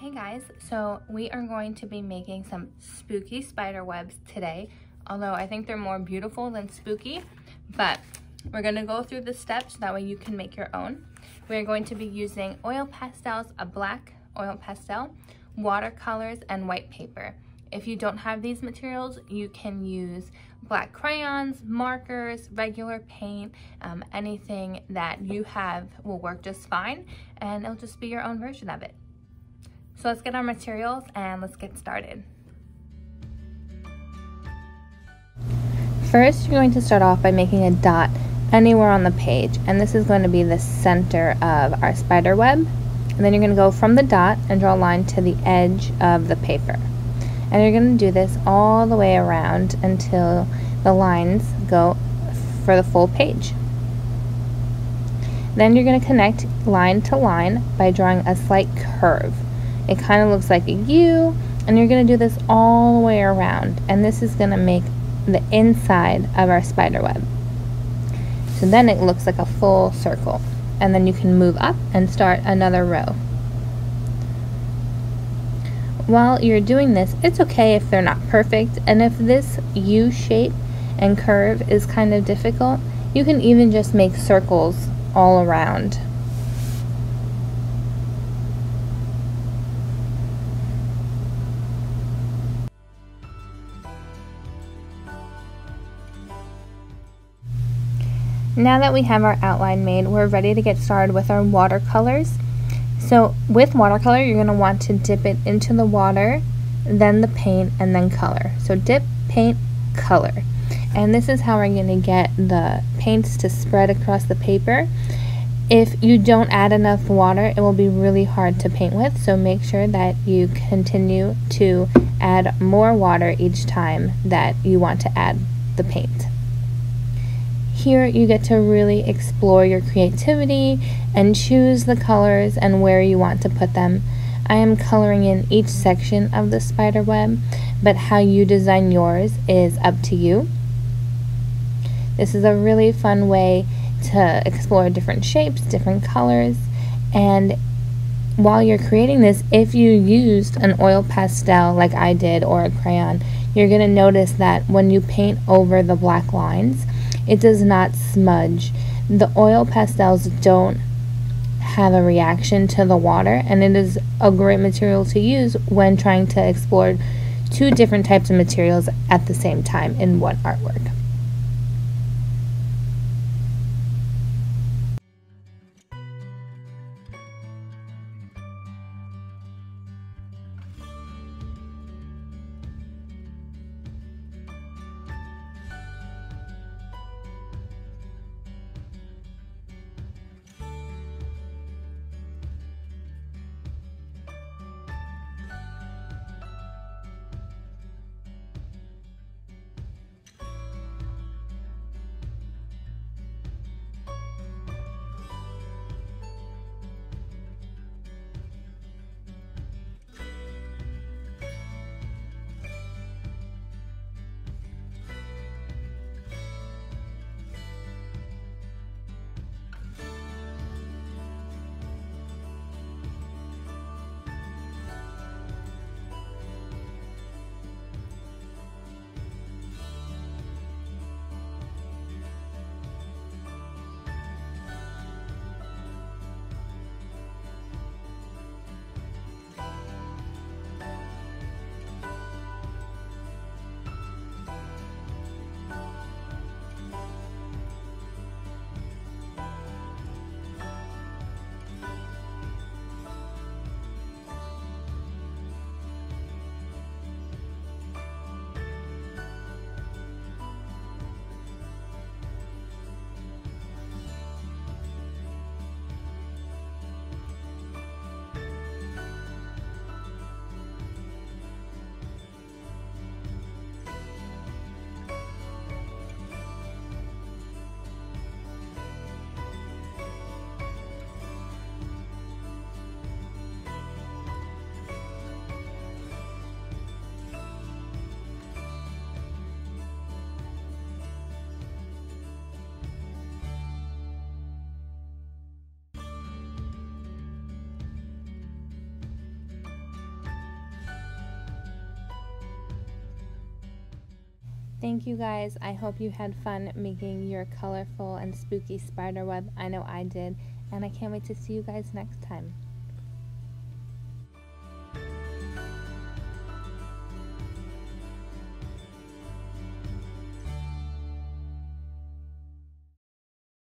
Hey guys, so we are going to be making some spooky spider webs today, although I think they're more beautiful than spooky, but we're gonna go through the steps, that way you can make your own. We're going to be using oil pastels, a black oil pastel, watercolors, and white paper. If you don't have these materials, you can use black crayons, markers, regular paint, um, anything that you have will work just fine, and it'll just be your own version of it. So let's get our materials and let's get started. First, you're going to start off by making a dot anywhere on the page, and this is going to be the center of our spider web. And then you're going to go from the dot and draw a line to the edge of the paper. And you're going to do this all the way around until the lines go for the full page. Then you're going to connect line to line by drawing a slight curve. It kind of looks like a U, and you're going to do this all the way around, and this is going to make the inside of our spider web. So then it looks like a full circle, and then you can move up and start another row. While you're doing this, it's okay if they're not perfect, and if this U shape and curve is kind of difficult, you can even just make circles all around. Now that we have our outline made, we're ready to get started with our watercolors. So with watercolor, you're going to want to dip it into the water, then the paint, and then color. So dip, paint, color. And this is how we're going to get the paints to spread across the paper. If you don't add enough water, it will be really hard to paint with, so make sure that you continue to add more water each time that you want to add the paint. Here you get to really explore your creativity and choose the colors and where you want to put them. I am coloring in each section of the spider web, but how you design yours is up to you. This is a really fun way to explore different shapes, different colors, and while you're creating this, if you used an oil pastel like I did or a crayon, you're going to notice that when you paint over the black lines, it does not smudge. The oil pastels don't have a reaction to the water and it is a great material to use when trying to explore two different types of materials at the same time in one artwork. Thank you guys. I hope you had fun making your colorful and spooky spider web. I know I did. And I can't wait to see you guys next time.